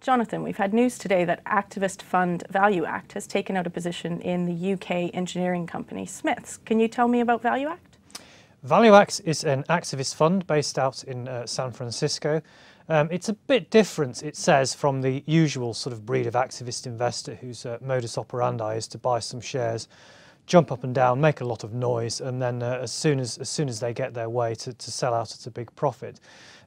Jonathan, we've had news today that activist fund ValueAct has taken out a position in the UK engineering company Smiths. Can you tell me about ValueAct? ValueAct is an activist fund based out in uh, San Francisco. Um, it's a bit different, it says, from the usual sort of breed of activist investor whose uh, modus operandi is to buy some shares, jump up and down, make a lot of noise, and then uh, as soon as as soon as they get their way to, to sell out at a big profit.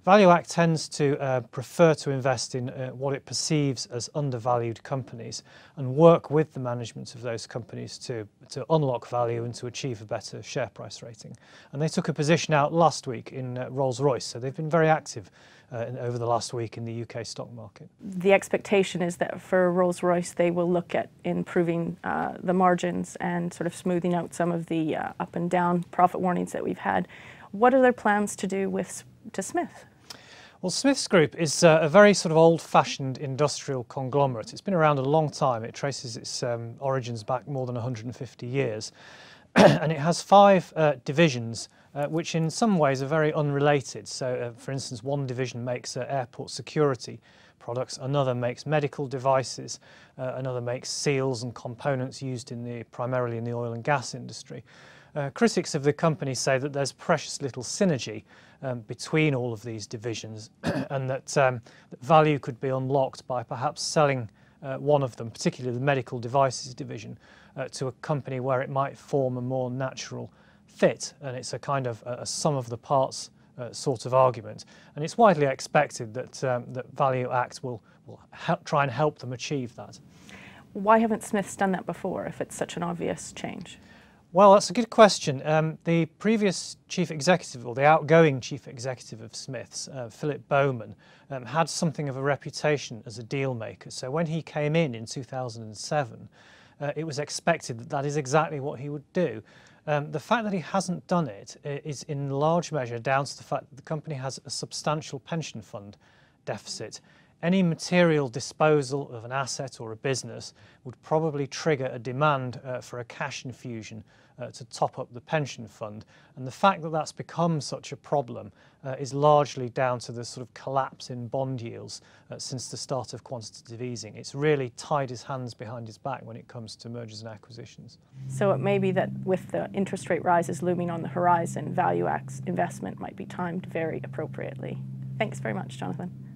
ValueAct tends to uh, prefer to invest in uh, what it perceives as undervalued companies and work with the management of those companies to, to unlock value and to achieve a better share price rating. And they took a position out last week in uh, Rolls-Royce, so they've been very active uh, in, over the last week in the UK stock market. The expectation is that for Rolls-Royce they will look at improving uh, the margins and sort of smoothing out some of the uh, up and down profit warnings that we've had. What are their plans to do with to Smith? Well, Smiths Group is uh, a very sort of old-fashioned industrial conglomerate. It's been around a long time. It traces its um, origins back more than 150 years. and it has five uh, divisions, uh, which in some ways are very unrelated. So, uh, for instance, one division makes uh, airport security products, another makes medical devices, uh, another makes seals and components used in the, primarily in the oil and gas industry. Uh, critics of the company say that there's precious little synergy um, between all of these divisions and that, um, that, value could be unlocked by perhaps selling uh, one of them, particularly the medical devices division, uh, to a company where it might form a more natural fit. And it's a kind of a, a sum of the parts uh, sort of argument. And it's widely expected that, um, that ValueAct will, will try and help them achieve that. Why haven't Smiths done that before if it's such an obvious change? Well, that's a good question. Um, the previous chief executive, or the outgoing chief executive of Smiths, uh, Philip Bowman, um, had something of a reputation as a deal maker. So when he came in in 2007, uh, it was expected that that is exactly what he would do. Um, the fact that he hasn't done it uh, in large measure down to the fact that the company has a substantial pension fund deficit any material disposal of an asset or a business would probably trigger a demand uh, for a cash infusion uh, to top up the pension fund. And the fact that that's become such a problem uh, is largely down to the sort of collapse in bond yields uh, since the start of quantitative easing. It's really tied his hands behind his back when it comes to mergers and acquisitions. So it may be that with the interest rate rises looming on the horizon, ValueAct's investment might be timed very appropriately. Thanks very much, Jonathan.